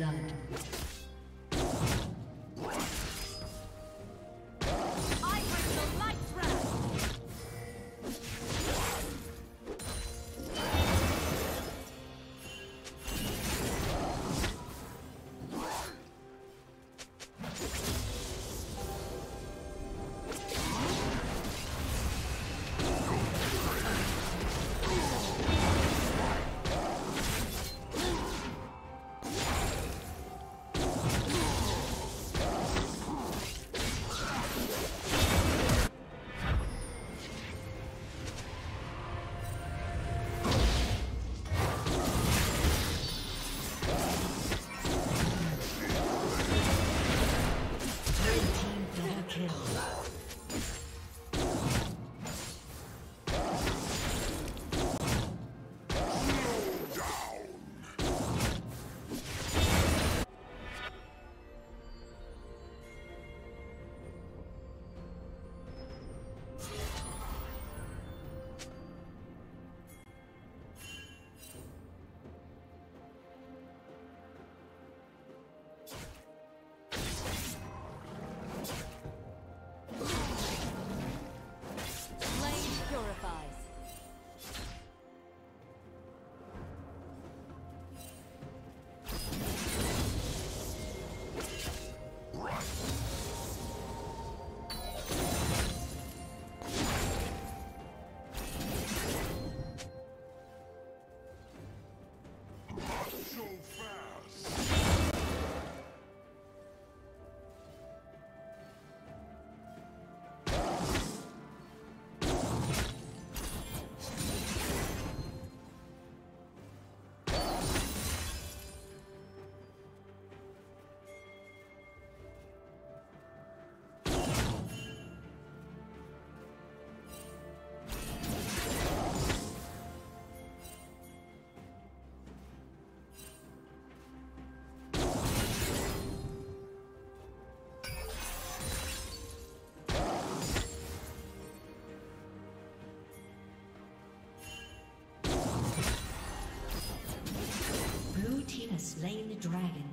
Blood. slain the dragon.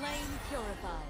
Flame purifies.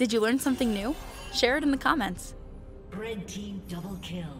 Did you learn something new? Share it in the comments. Team double kill.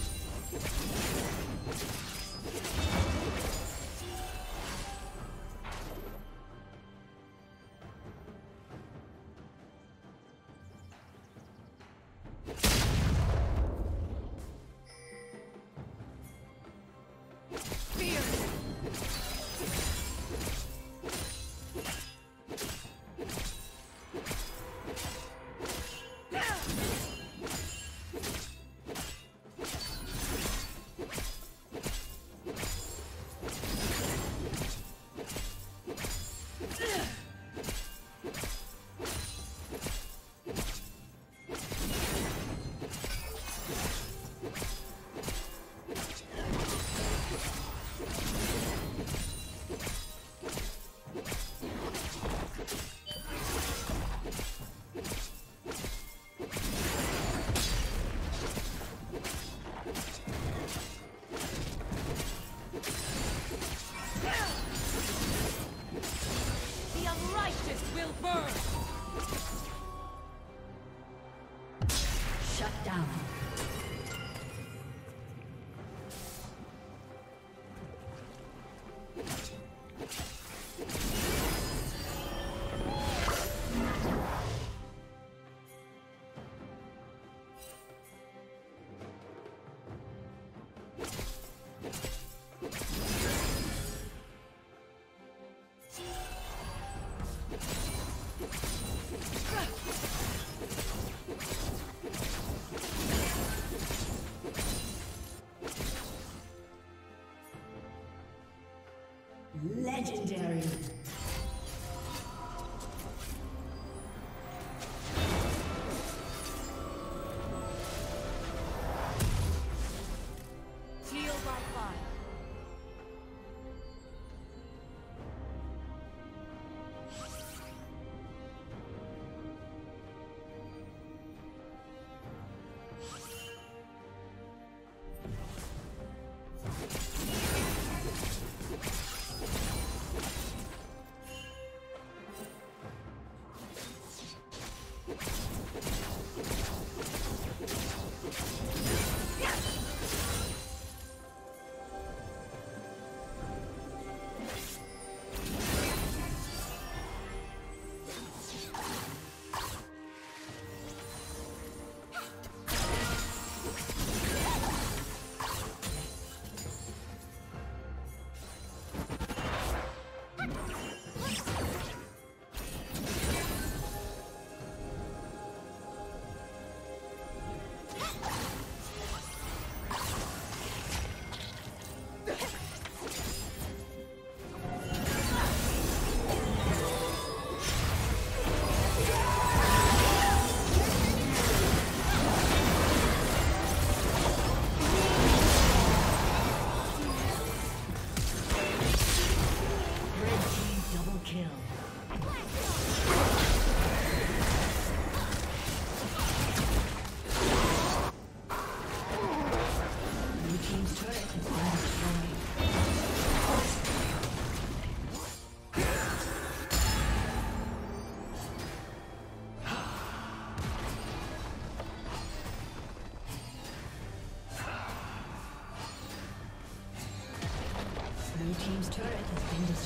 Legendary.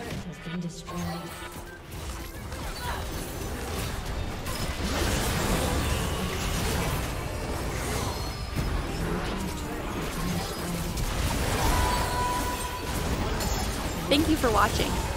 Turret has been destroyed. Thank you for watching.